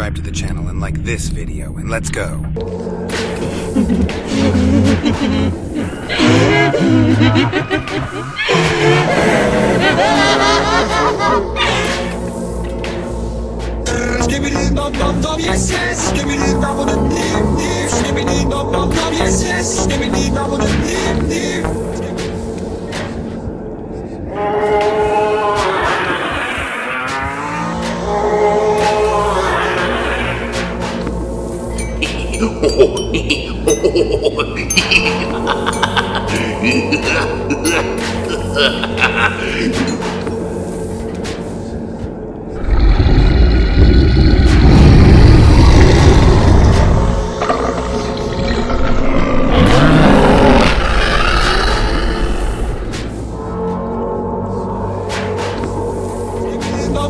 Subscribe to the channel and like this video, and let's go. Yes yes. Skibidi dum dum dum yes yes Ha ha ha!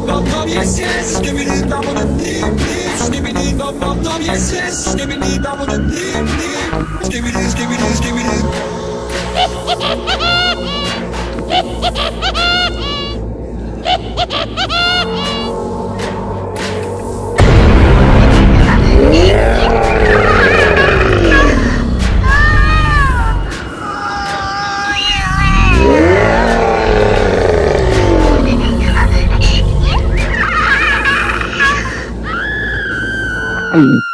Skibidi double the deep deep Skibidi dum dum dum yes yes Skibidi double the deep deep Skibidi dum dum dum yes yes Skibidi double the deep deep Skibidi skibidi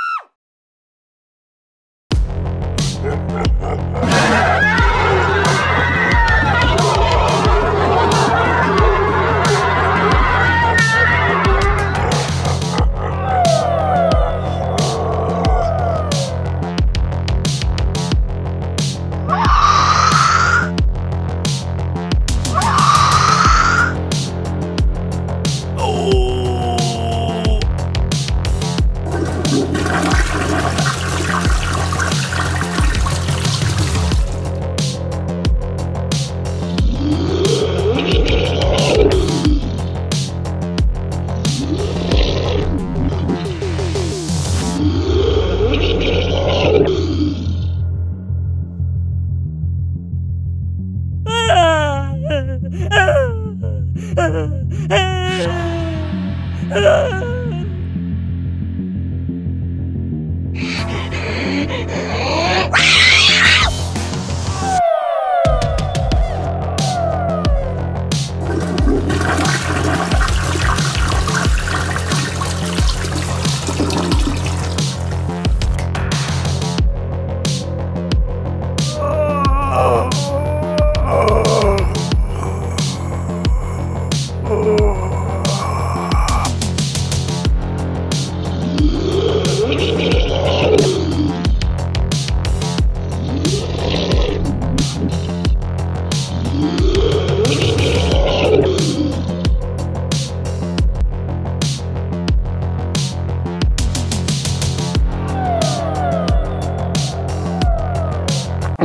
skibidi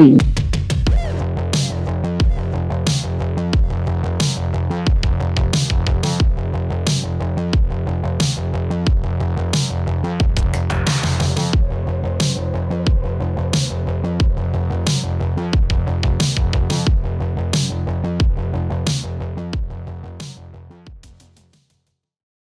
Aim.